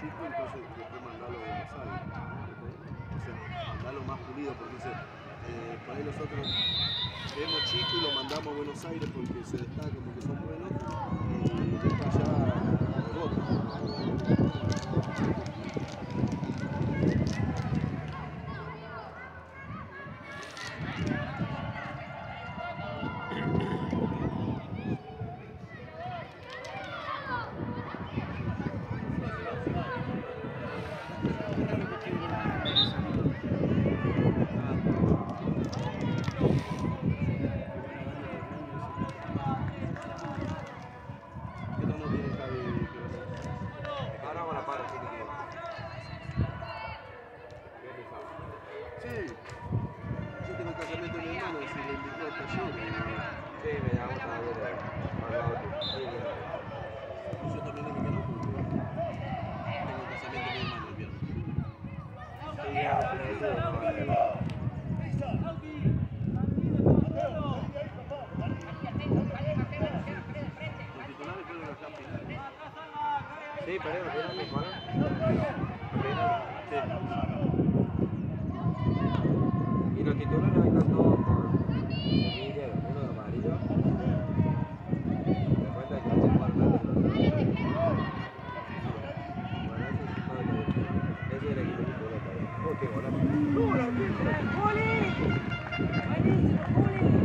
chico, entonces después mandalo a Buenos Aires. O sea, mandalo más pulido, porque se, eh, ahí nosotros vemos chico y lo mandamos a Buenos Aires porque se destaca, porque son buenos. Eh, colpevole. Uno, due, tre, Puli! Benissimo, Puli!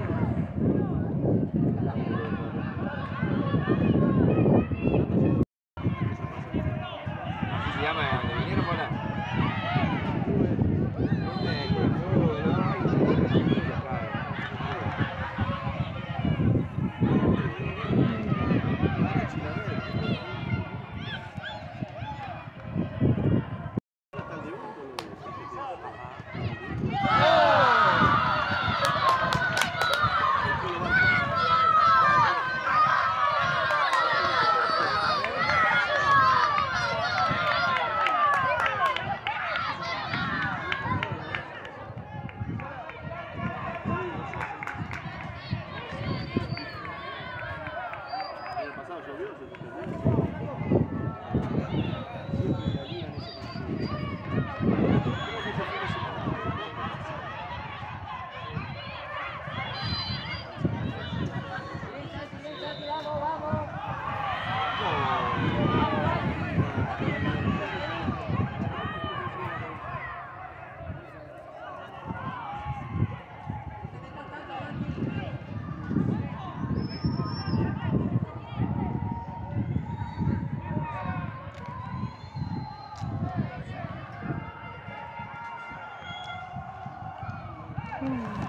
嗯。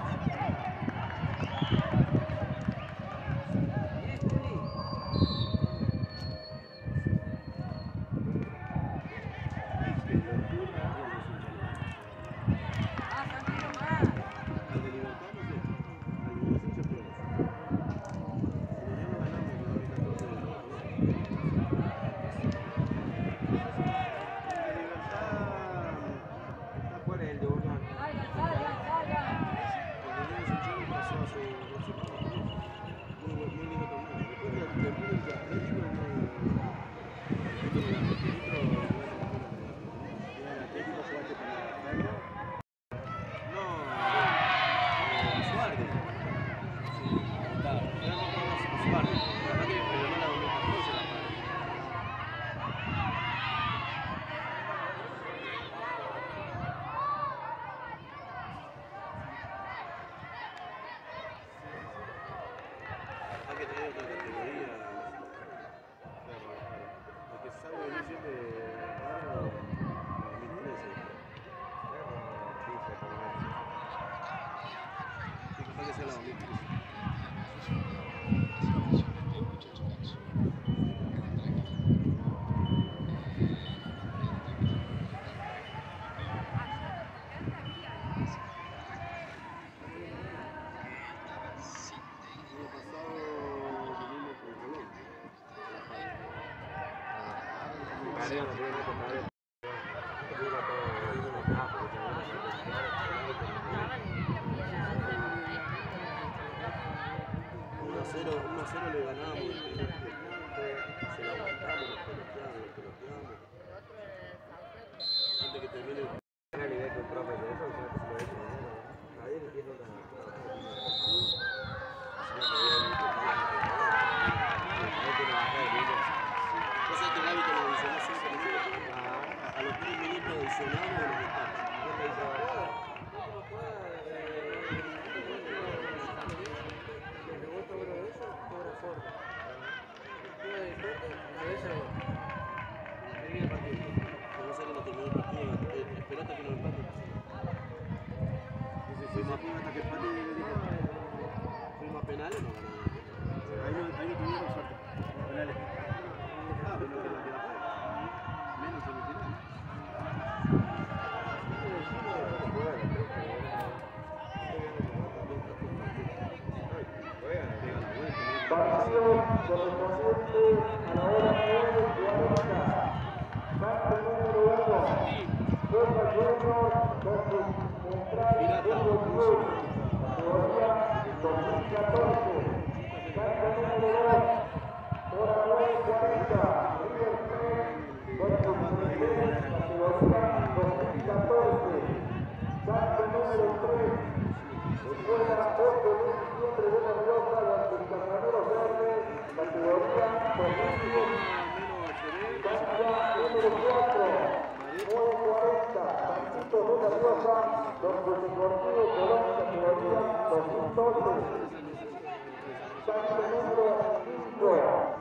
Gracias. Santo número Thank you.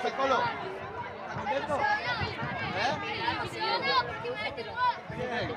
pasa, Colo? Contento? ¿Eh? Bien,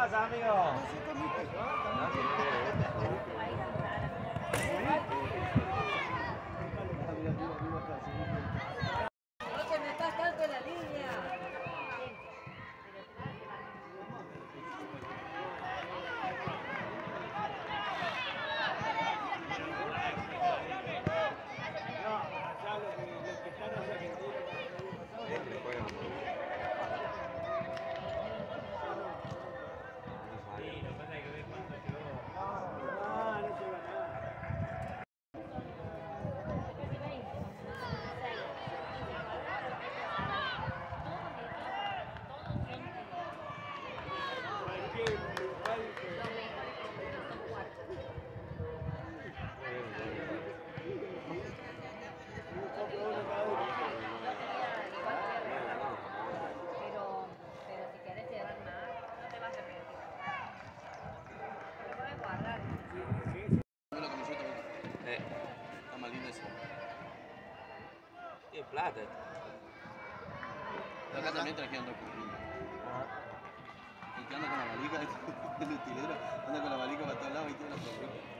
Vamos, amigo. tiene plata. De acá también trajeron dos currillos. El que anda con la malica, el utilero, anda con la malica para todos lados y tiene la sorpresa.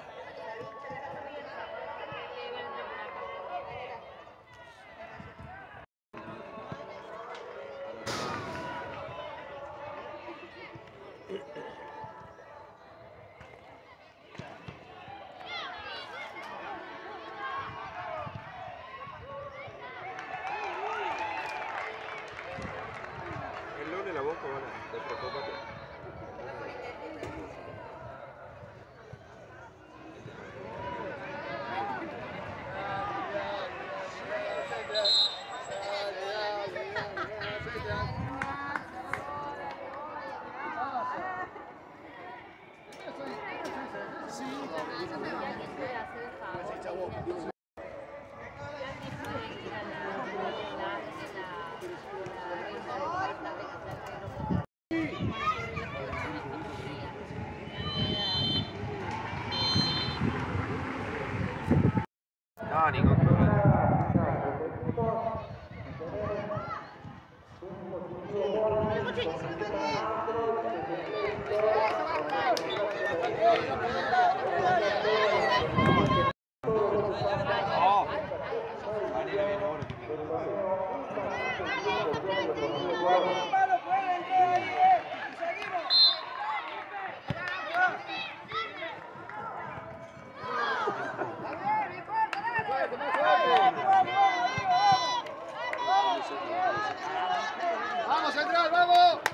Vamos, central, vamos.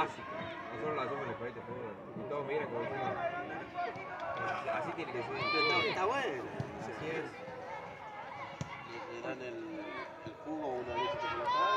básica. Nosotros la todos. Así tiene que ser. Está, bueno. Así es. Le, dan el, el jugo a una leche chocolatada.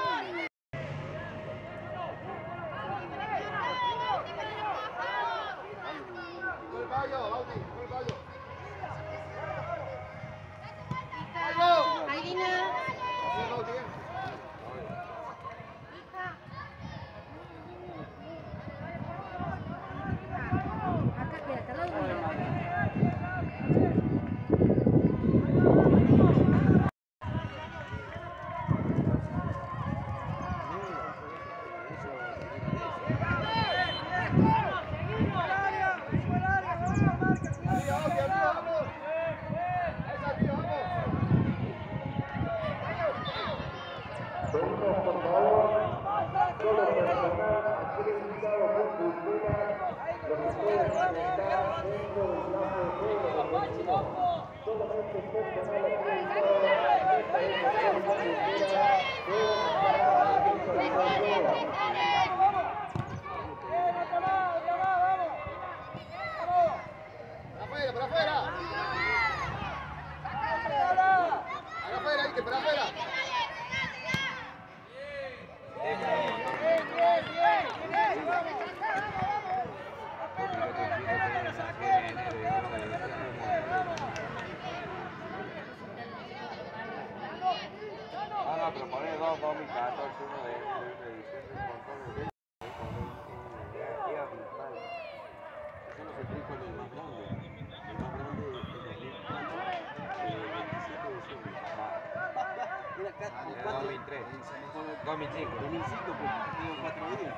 2005. 2005, pues, tengo cuatro días.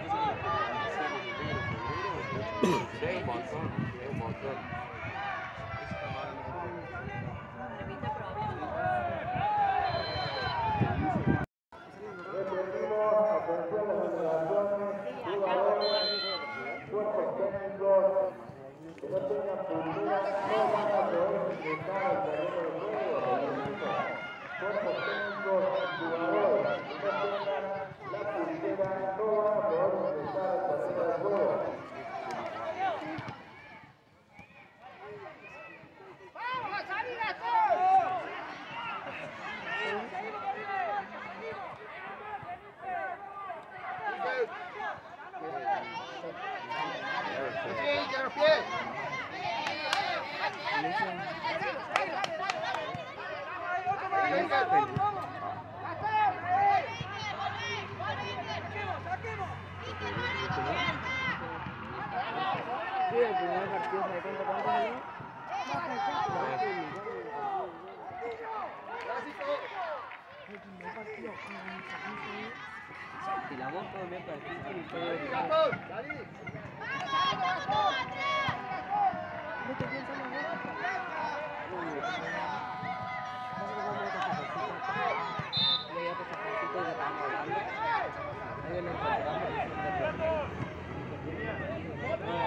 Entonces, febrero, febrero, febrero, Tem um febrero, el primer partido, ¿sabe cuánto cuánto? El primer partido, Si la voz todo bien partido, ¿No te piensas la voz? No, no, no.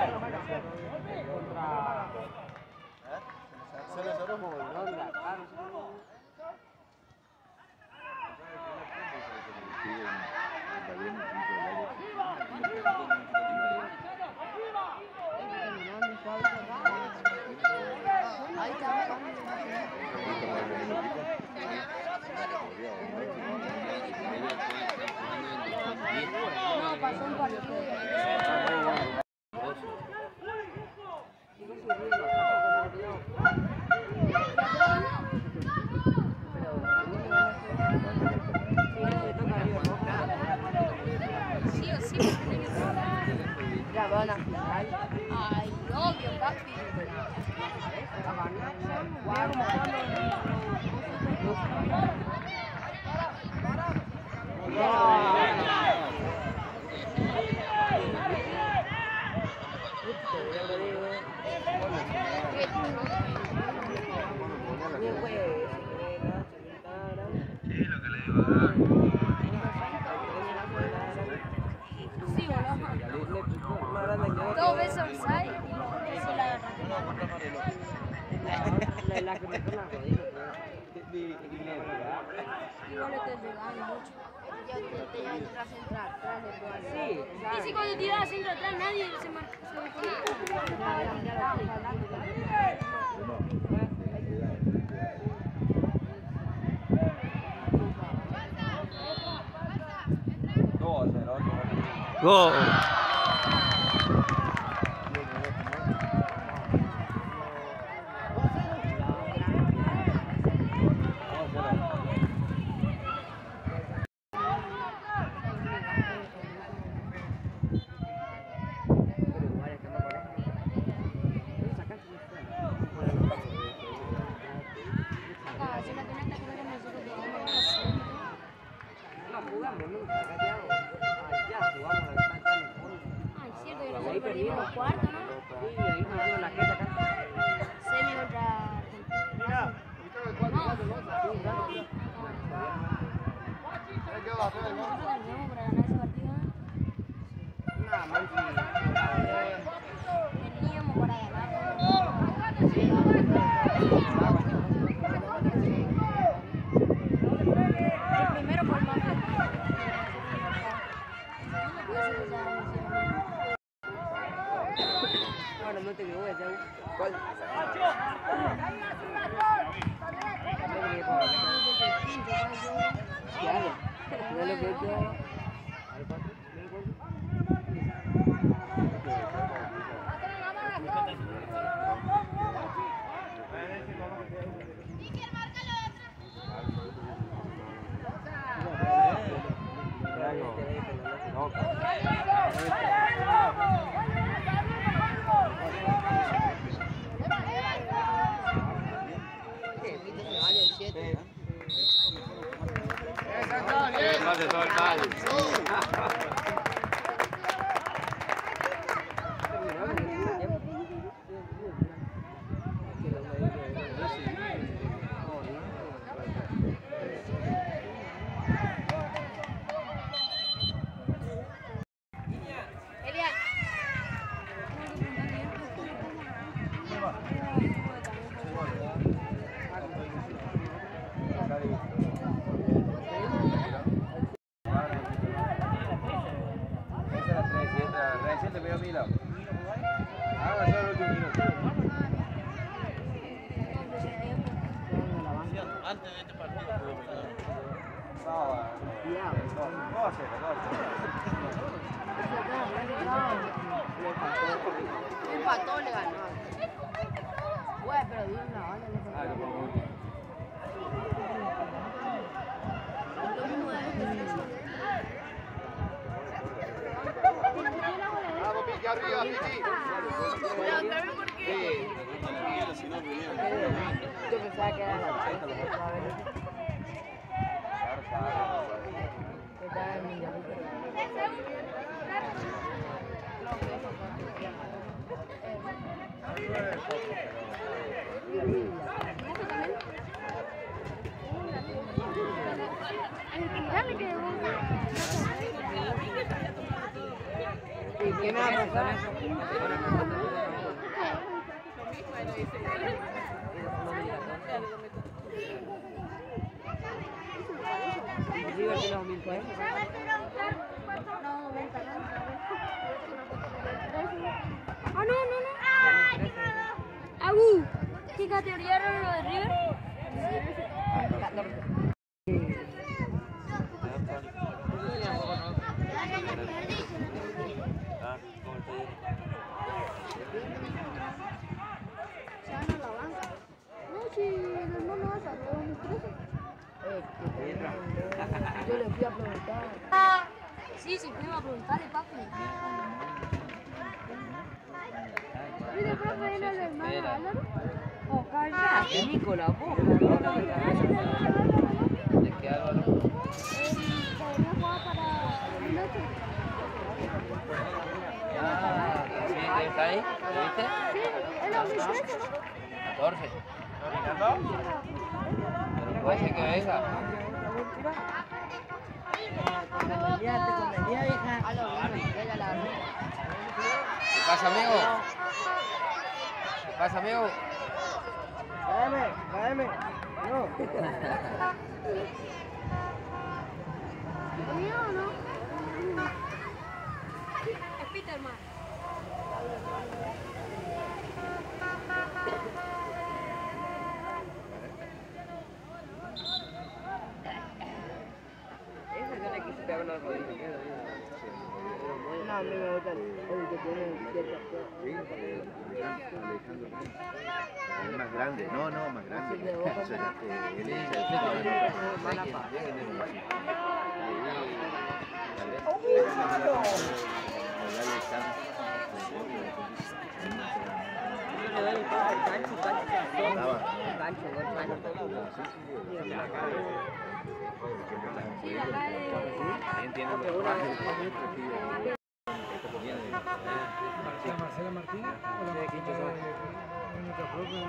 ¿Eh? Se le cerró. Go. Valeu. antes de este partido. No, no, no, no. Le ganó. Güey, pero dio una no, se va a quedar la chica, lo mejor va a venir. Está en Villarrica. Dale que ¿Y quién me va a pasar eso? Ahora me manda River tiene 2000 pesos. Ah, no, no, no. Agu, ¿qué categoría era lo de River? 14. Ah, ¿cómo está yendo? Se van a la banca. No, si el hermano va a sacar un 13. Eh, que Yo le fui a preguntar. Sí, sí, iba a preguntarle, papi. Mire, profe, ¿era el hermano Álvaro? O. ¿Qué Nicolás? vos? ¿De qué Álvaro? Podría jugar para el otro. Ah, sí, está ahí, ¿lo viste? Sí, es lo mismo, ¿no? 14. Pero puede ser que venga. ¿Qué pasa, amigo? ¿Qué pasa, amigo? Cállame, cállame. No. ¿El mío o no? Es Peterman. Ese yo le quise pegar una rodilla. No, a mí me gusta el, el que tiene cierta Sí, eh, Alejandro Alejandro. Es más grande. No, no, más grande. De- Marcela Martínez o la Martínez de nuestra propia?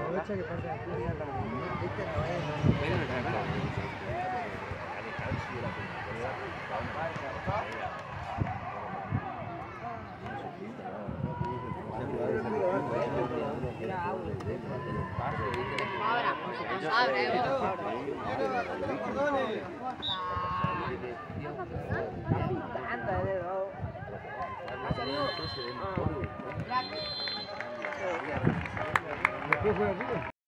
Aprovecha que pasa aquí. Ahora, no vos. Gracias.